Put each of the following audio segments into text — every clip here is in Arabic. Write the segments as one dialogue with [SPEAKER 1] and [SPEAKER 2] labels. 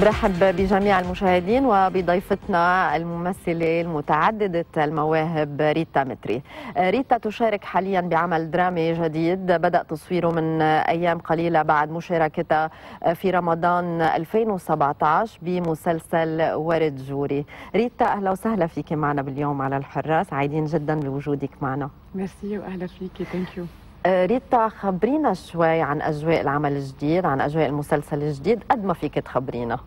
[SPEAKER 1] برحب بجميع المشاهدين وبضيفتنا الممثلة المتعددة المواهب ريتا متري. ريتا تشارك حاليا بعمل درامي جديد. بدأ تصويره من أيام قليلة بعد مشاركتها في رمضان 2017 بمسلسل ورد جوري ريتا أهلا وسهلا فيك معنا باليوم على الحرة. سعيدين جدا بوجودك معنا.
[SPEAKER 2] ميرسي واهلا فيكي. Thank
[SPEAKER 1] ريتا خبرينا شوي عن أجواء العمل الجديد عن أجواء المسلسل الجديد قد ما فيك تخبرينا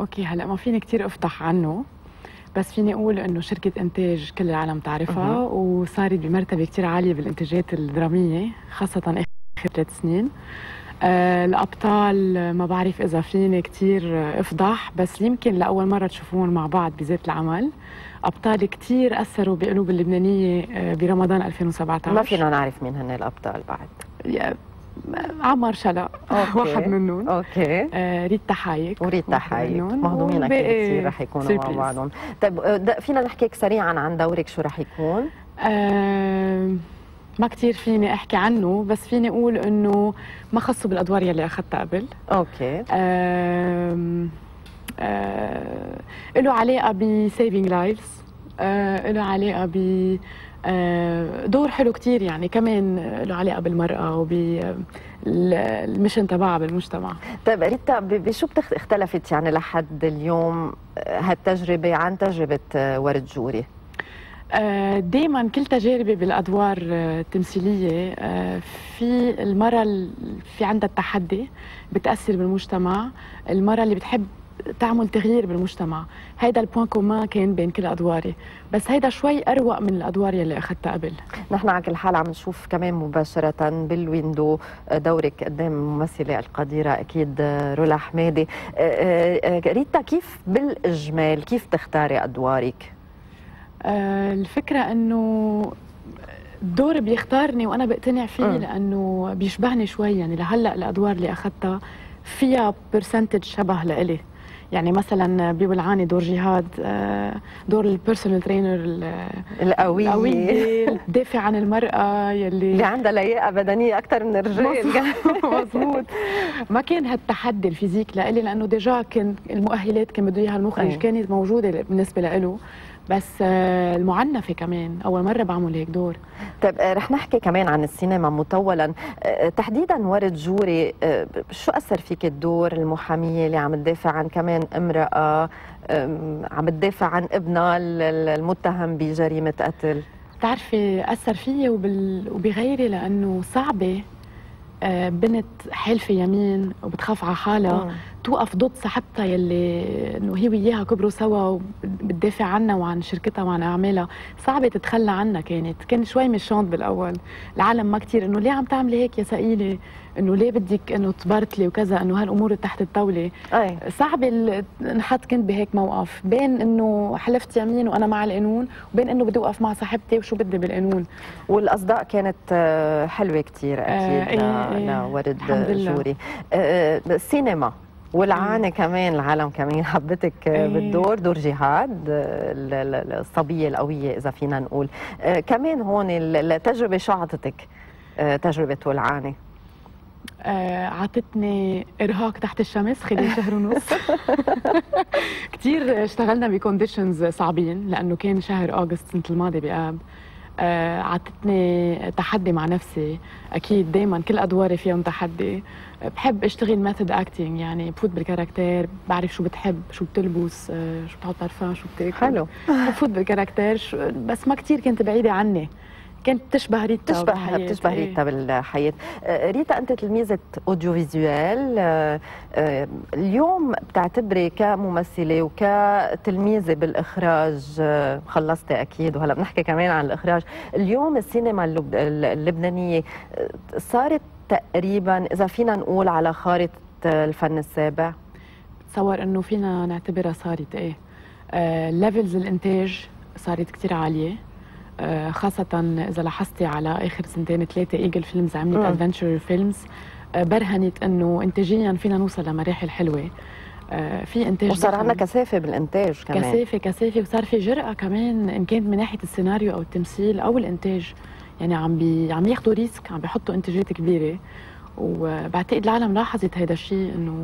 [SPEAKER 2] أوكي هلا ما فيني كثير أفتح عنه بس فيني أقول إنه شركة إنتاج كل العالم تعرفها
[SPEAKER 1] أه.
[SPEAKER 2] وصارت بمرتبة كثير عالية بالإنتاجات الدرامية خاصة آخر ثلاث سنين آه الأبطال ما بعرف إذا فيني كثير افضح بس يمكن لأول مرة تشوفون مع بعض بذات العمل. أبطال كثير أثروا بقلوب اللبنانية آه، برمضان 2017
[SPEAKER 1] ما فينا نعرف مين هن الأبطال بعد.
[SPEAKER 2] يا- عمر شلا. واحد منهم.
[SPEAKER 1] أوكي.
[SPEAKER 2] آه ريتا حايك
[SPEAKER 1] وريتا حايك. مهضومين
[SPEAKER 2] أكيد
[SPEAKER 1] كثير رح يكونوا مع. بعضهم. طيب فينا نحكيك سريعا عن دورك شو رح يكون؟
[SPEAKER 2] آه ما كتير فيني أحكي عنه بس فيني أقول إنه ما خصه بالأدوار يلي أخذتها قبل.
[SPEAKER 1] أوكي.
[SPEAKER 2] آه آه له علاقة ب saving lives آه له علاقة ب آه، دور حلو كتير يعني كمان له علاقة بالمرأة وبالمشن تبعها بالمجتمع.
[SPEAKER 1] طيب ريتا بشو اختلفت يعني لحد اليوم آه، هالتجربة عن تجربة آه، ورد جوري؟
[SPEAKER 2] دائما كل تجاربي بالأدوار آه، التمثيلية آه، في المراه ال- في عندها التحدي بتأثر بالمجتمع المراه اللي بتحب تعمل تغيير بالمجتمع. هيدا ال point commun كان بين كل أدواري. بس هيدا شوي أروق من الأدوار يلي أخذتها قبل.
[SPEAKER 1] نحن على كل حال عم نشوف كمان مباشرة بال window دورك قدام الممثلة القديرة أكيد رولا حمادي ريتا كيف بالإجمال كيف تختاري أدوارك؟
[SPEAKER 2] آه، الفكرة إنه الدور بيختارني وأنا بقتنع فيه
[SPEAKER 1] مم.
[SPEAKER 2] لأنه بيشبهني شوي. يعني لهلأ الأدوار اللي أخذتها فيها percentage شبه لإلي. يعني مثلا بولعانة دور جهاد آه، دور ال personal trainer
[SPEAKER 1] القوية
[SPEAKER 2] القوية الدافع عن المرأة
[SPEAKER 1] اللي
[SPEAKER 2] يلي
[SPEAKER 1] عندها لياقة بدنية أكثر من الرجال.
[SPEAKER 2] مظبوط. ما كان هالتحدي ال physique لإلي لأنه déjà كان المؤهلات كان بده إياها المخرج. كانت موجودة بالنسبة لإله. بس آه، المعنفة كمان. أول مرة بعمل هيك دور.
[SPEAKER 1] طيب آه، رح نحكي كمان عن السينما مطولا. آه، تحديدا ورد جوري شو أثر فيك الدور المحامية اللي عم تدافع عن كمان امرأة آم، عم تدافع عن ابنها ال- ال- المتهم بجريمة قتل؟
[SPEAKER 2] بتعرفي أثر فيي وبال... وبغيري لأنه صعبة آه، بنت حالفة يمين وبتخاف على حالها. توقف ضد صاحبتها يلي إنه هي وياها كبروا سوا وبتدافع عنها وعن شركتها وعن أعمالها. صعبة تتخلى عنها كانت. كان شوي مشانت بالأول. العالم ما كتير. إنه ليه عم تعملي هيك يا ثقيله إنه ليه بدك إنه تبارتلي وكذا؟ إنه هالأمور تحت الطاولة.
[SPEAKER 1] أي.
[SPEAKER 2] صعب ال- انحط كنت بهيك موقف. بين إنه حلفت يمين وأنا مع القانون وبين إنه بدي أوقف مع صاحبتي وشو بدي بالقانون.
[SPEAKER 1] والأصداء كانت آه، حلوة كثير أكيد
[SPEAKER 2] آه،
[SPEAKER 1] ل-. لورد
[SPEAKER 2] الحمد لله.
[SPEAKER 1] جوري آه، السينما والعانة كمان العالم كمان حبتك
[SPEAKER 2] إيه.
[SPEAKER 1] بالدور دور جهاد ال- ال- الصبية القوية إذا فينا نقول. آه، كمان هون ال- التجربة شو عطتك؟ آه، تجربة ولعانة.
[SPEAKER 2] آه، عطتني إرهاق تحت الشمس خلال شهر ونص. كثير اشتغلنا ب conditions صعبين لأنه كان شهر أغسطس السنة الماضيه بآب. عطتني تحدي مع نفسي. أكيد دائما كل أدواري فيهم تحدي. بحب أشتغل method acting يعني بفوت بال character بعرف شو بتحب شو بتلبس آه، شو بتحط طرفان شو بتاكل.
[SPEAKER 1] حلو.
[SPEAKER 2] بفوت بال character بس ما كثير كنت بعيدة عني. كانت تشبه ريتا بالحياة.
[SPEAKER 1] بتشبه
[SPEAKER 2] إيه.
[SPEAKER 1] ريتا بالحياة. آه، ريتا أنت تلميذة audio visual آه، آه، اليوم بتعتبري كممثلة وكتلميذة بالإخراج. آه، خلصتي أكيد وهلا بنحكي كمان عن الإخراج. اليوم السينما اللب- اللبنانية آه، صارت تقريبا إذا فينا نقول على خارطة الفن السابع.
[SPEAKER 2] بتصور إنه فينا نعتبرها صارت إيه. levels الإنتاج صارت كتير عالية. خاصة إذا لاحظتي على آخر سنتين ثلاثة Eagle
[SPEAKER 1] Films.
[SPEAKER 2] عملت adventure films آه برهنت إنه إنتاجيا فينا نوصل لمراحل حلوة آه في إنتاج
[SPEAKER 1] وصار. عندنا كثافة بالإنتاج كمان
[SPEAKER 2] كثافة كثافة وصار في جرأة كمان إن كانت من ناحية السيناريو أو التمثيل أو الإنتاج يعني عم بي عم ياخذوا risk عم بيحطوا إنتاجات كبيرة وبعتقد العالم لاحظت هيدا الشيء إنه